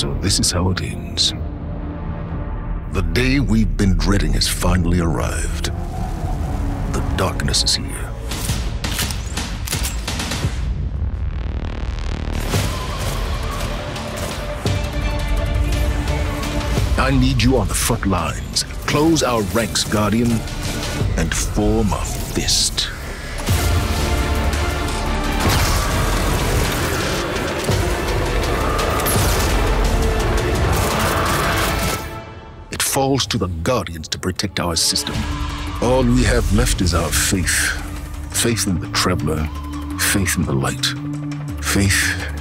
So this is how it ends. The day we've been dreading has finally arrived. The darkness is here. I need you on the front lines. Close our ranks, Guardian, and form a fist. Falls to the Guardians to protect our system. All we have left is our faith. Faith in the Traveler, faith in the light, faith